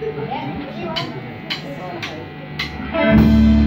ね、い。